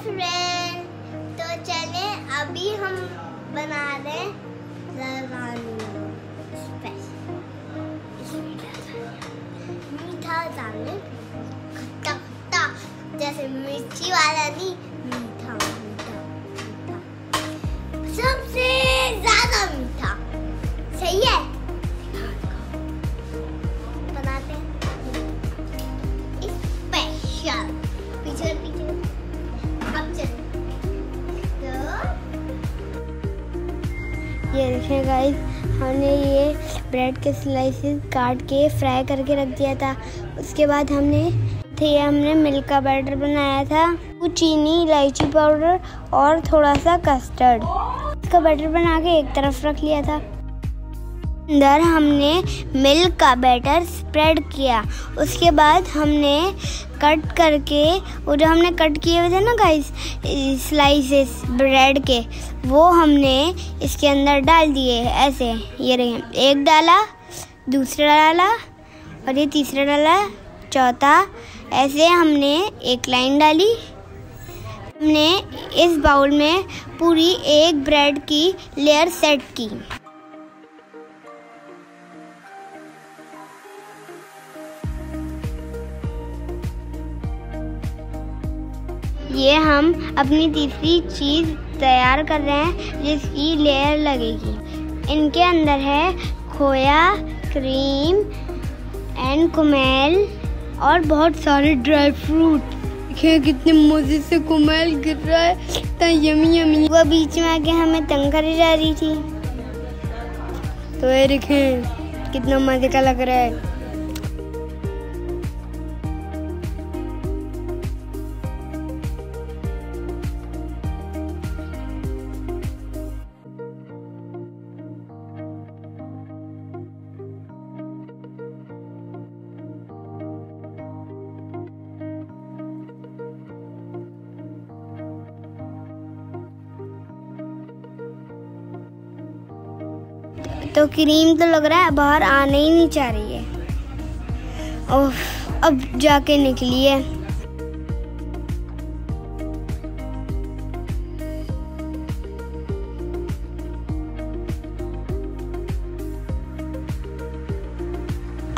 Friend तो चले, अभी हम बना रहे मीठा लसान्या खट्टा खट्टा जैसे मिर्ची वाला नहीं ये देखें गाइस हमने ये ब्रेड के स्लाइसेस काट के फ्राई करके रख दिया था। उसके बाद हमने, थे, हमने मिल्क का बैटर बनाया था चीनी, इलायची पाउडर और थोड़ा सा कस्टर्ड इसका बैटर बना के एक तरफ़ रख लिया था। अंदर हमने मिल्क का बैटर स्प्रेड किया। उसके बाद हमने कट करके, वो जो हमने कट किए हुए थे ना गाइस स्लाइसेस ब्रेड के, वो हमने इसके अंदर डाल दिए, ऐसे, ये रहे एक डाला, दूसरा डाला, और ये तीसरा डाला, चौथा, ऐसे हमने एक लाइन डाली। हमने इस बाउल में पूरी एक ब्रेड की लेयर सेट की। ये हम अपनी तीसरी चीज़ तैयार कर रहे हैं, जिसकी लेयर लगेगी। इनके अंदर है खोया क्रीम एंड कुमेल और बहुत सारे ड्राई फ्रूट देखिए कितने मज़े से कुमेल गिर रहा है, इतना यमी यमी वो बीच में आके हमें तंग करी जा रही थी। तो ये देखें, कितना मज़े का लग रहा है। तो क्रीम तो लग रहा है, बाहर आने ही नहीं चाह रही है। ओह, अब जाके निकली है।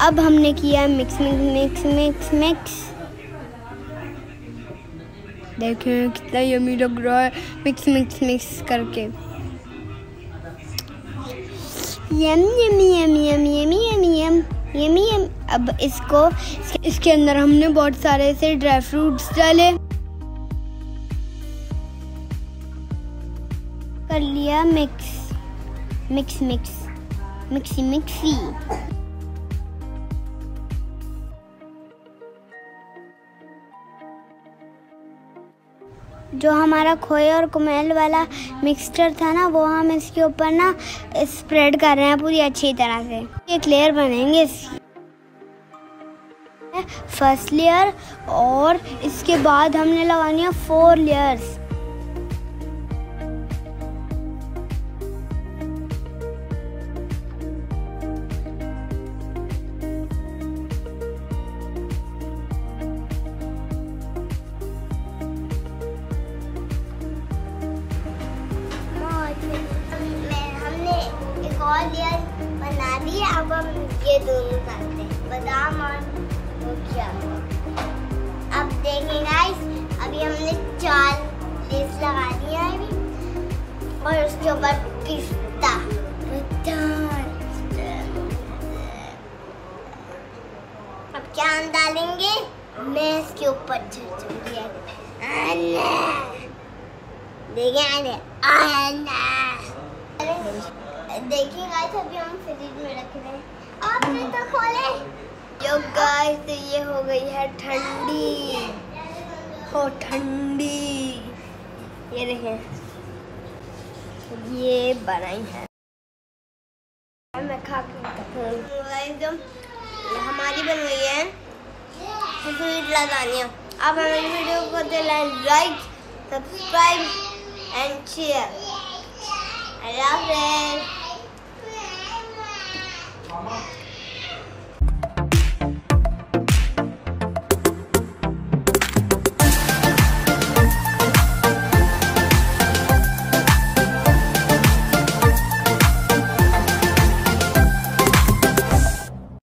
अब हमने किया mix mix mix mix mix देखें कितना यमी लग रहा है मिक्स मिक्स मिक्स करके। यम यम यम यम यम यम यम यम यम अब इसको, इसके अंदर हमने बहुत सारे से ड्राई फ्रूट्स डाले। कर लिया mix mix mix mixie mixie जो हमारा खोए और कुमेल वाला मिक्सचर था ना, वो हम इसके ऊपर ना स्प्रेड कर रहे हैं पूरी अच्छी तरह से। एक लेयर बनेंगे इसकी। फ़र्स्ट लेयर और इसके बाद हमने लगानी है फोर लेयर्स बना ली अब हम ये दोनों करते हैं। बादाम और वो क्या अब देखें गाइस अभी हमने चार लेस लगा दिया है अभी, और उसके ऊपर पिस्ता। अब क्या हम डालेंगे? मैं इसके ऊपर झुझुरिया देखिए आने आना देखिए गाइस अभी हम फ्रिज तो खोले। यो गाइस तो ये हो गई है ठंडी। हो, ठंडी। ये देखें। ये बनाई है। मैं खा के हमारी बन गई है। स्वीट लासानिया आप हमारी वीडियो को दे like subscribe and share Allah Mama.